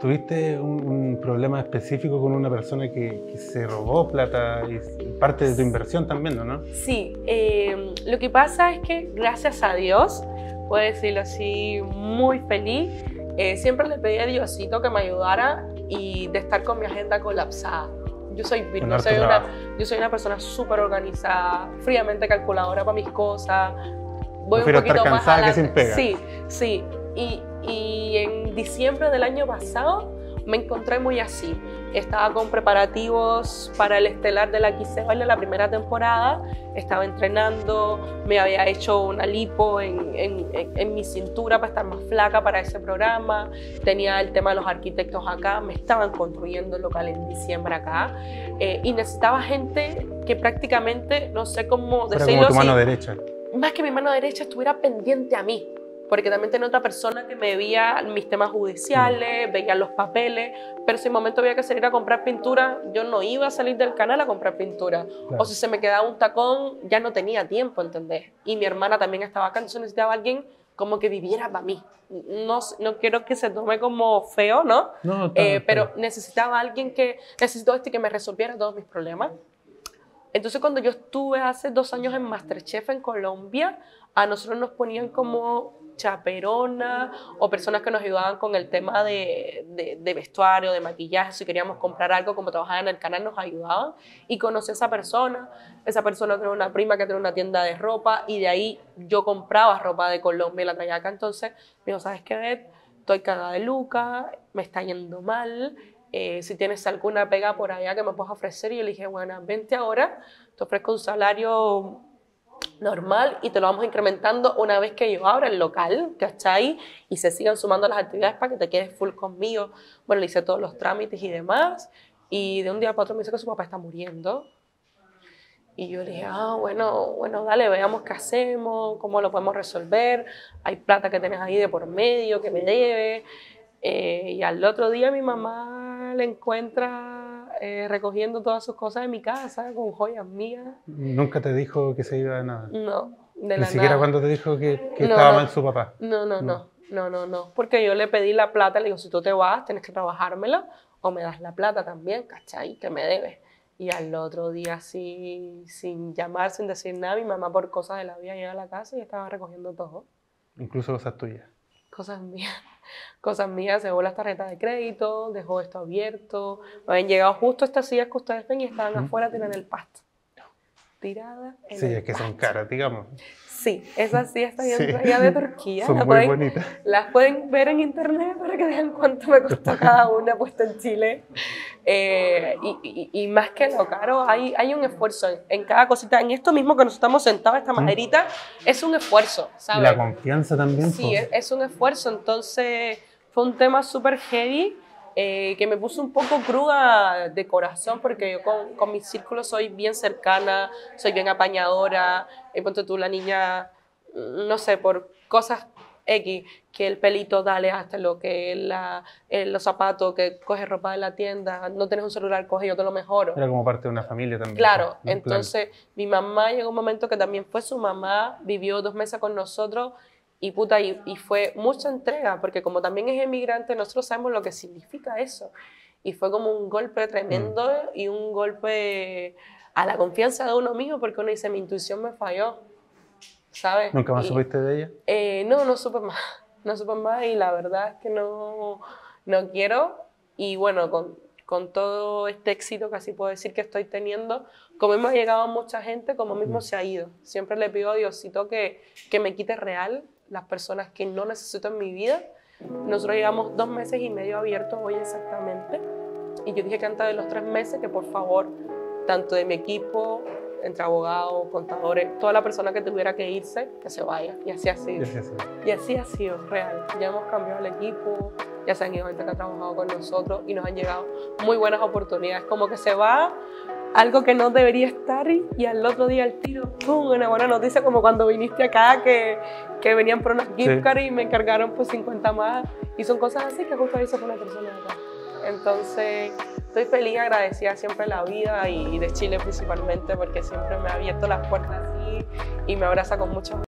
¿Tuviste un, un problema específico con una persona que, que se robó plata y parte de tu inversión también, ¿no? Sí, eh, lo que pasa es que gracias a Dios, puedo decirlo así, muy feliz, eh, siempre le pedí a Diosito que me ayudara y de estar con mi agenda colapsada. Yo soy harto soy una, yo soy una persona súper organizada, fríamente calculadora para mis cosas. Voy Prefiero un poquito estar más cansada que adelante. sin pega. Sí, sí. Y, y en diciembre del año pasado me encontré muy así. Estaba con preparativos para el estelar de la Quise Baile la primera temporada. Estaba entrenando, me había hecho una lipo en, en- en- mi cintura para estar más flaca para ese programa. Tenía el tema de los arquitectos acá. Me estaban construyendo el local en diciembre acá. Eh, y necesitaba gente que prácticamente, no sé cómo decirlo como tu así, mano derecha. más que mi mano derecha estuviera pendiente a mí, porque también tenía otra persona que me veía mis temas judiciales, veía los papeles, pero si en momento había que salir a comprar pintura, yo no iba a salir del canal a comprar pintura. Claro. O si se me quedaba un tacón, ya no tenía tiempo, ¿entendés? Y mi hermana también estaba acá, entonces necesitaba alguien como que viviera para mí. No, no quiero que se tome como feo, ¿no? No, Eh, pero necesitaba alguien que, necesito este que me resolviera todos mis problemas. Entonces cuando yo estuve hace dos años en Masterchef en Colombia, a nosotros nos ponían como chaperona o personas que nos ayudaban con el tema de, de- de vestuario, de maquillaje, si queríamos comprar algo, como trabajaban en el canal, nos ayudaban y conocí a esa persona. Esa persona tenía una prima que tenía una tienda de ropa y de ahí yo compraba ropa de Colombia y la traía acá. Entonces me dijo, ¿sabes qué, Beth? Estoy cagada de Luca, me está yendo mal, eh, si tienes alguna pega por allá que me puedas ofrecer. Y yo le dije, bueno, vente ahora, te ofrezco un salario normal y te lo vamos incrementando una vez que yo abra el local, ¿cachai? Y se sigan sumando las actividades para que te quedes full conmigo. Bueno, le hice todos los trámites y demás. Y de un día para otro me dice que su papá está muriendo. Y yo le dije, ah, bueno, bueno, dale, veamos qué hacemos, cómo lo podemos resolver. Hay plata que tienes ahí de por medio que me debe. Eh, y al otro día mi mamá le encuentra eh, recogiendo todas sus cosas de mi casa con joyas mías. Nunca te dijo que se iba a nada. No, de Ni siquiera nada. cuando te dijo que, que No, estaba no. mal su papá. No, no, no, no, no, no. Porque yo le pedí la plata, le digo, si tú te vas, tienes que trabajármela o me das la plata también, ¿cachai? Que me debes. Y al otro día, así, sin llamar, sin decir nada, mi mamá por cosas de la vida llega a la casa y estaba recogiendo todo. Incluso cosas tuyas. Cosas mías. Cosas mías, se las tarjetas de crédito, dejó esto abierto. Me habían llegado justo estas sillas que ustedes ven y estaban afuera tiradas en el pasto. Tiradas en Sí, es que son caras, digamos. Sí, esas sillas están Sí. traídas de Turquía. Son las muy pueden- bonitas. las pueden ver en internet para que vean cuánto me costó cada una puesta en Chile. Eh, y, y- y más que lo caro, hay, hay un esfuerzo en, en cada cosita. En esto mismo que nos estamos sentados, esta maderita, es un esfuerzo, ¿sabes? la confianza también. Sí, po. es, es un esfuerzo. Entonces, fue un tema súper heavy eh, que me puso un poco cruda de corazón porque yo con, con mis círculos soy bien cercana, soy bien apañadora. Y ponte tú, la niña, mm, no sé, por cosas X, que el pelito dale hasta lo que la, eh, los zapatos, que coge ropa de la tienda, no tienes un celular, coge yo te lo mejoro. Era como parte de una familia también. Claro, entonces mi mamá llegó un momento que también fue su mamá, vivió dos meses con nosotros y puta, y, y fue mucha entrega, porque como también es emigrante, nosotros sabemos lo que significa eso. Y fue como un golpe tremendo Mm. y un golpe a la confianza de uno mismo, porque uno dice, mi intuición me falló, ¿sabes? ¿Nunca más Y- supiste de ella? eh, no, no supe más. No supe más y la verdad es que no, no quiero. Y bueno, con, con todo este éxito que así puedo decir que estoy teniendo, como ha llegado mucha gente, como mismo se ha ido. Siempre le pido a Diosito que, que me quite real las personas que no necesito en mi vida. Nosotros llevamos dos meses y medio abiertos hoy exactamente. Y yo dije que antes de los tres meses que por favor, tanto de mi equipo, entre abogados, contadores, toda la persona que tuviera que irse, que se vaya. Y así ha sido. Yo sí, sí. Y así ha sido, real. Ya hemos cambiado el equipo, ya se han ido gente que ha trabajado con nosotros y nos han llegado muy buenas oportunidades. Como que se va algo que no debería estar y, al otro día el tiro, ¡pum! Una buena noticia como cuando viniste acá que, que venían por unas gift Sí. cards y me encargaron pues 50 más. Y son cosas así que justo se fue una persona de acá. Entonces, estoy feliz, agradecida siempre la vida y, y de Chile principalmente porque siempre me ha abierto las puertas así y me abraza con mucho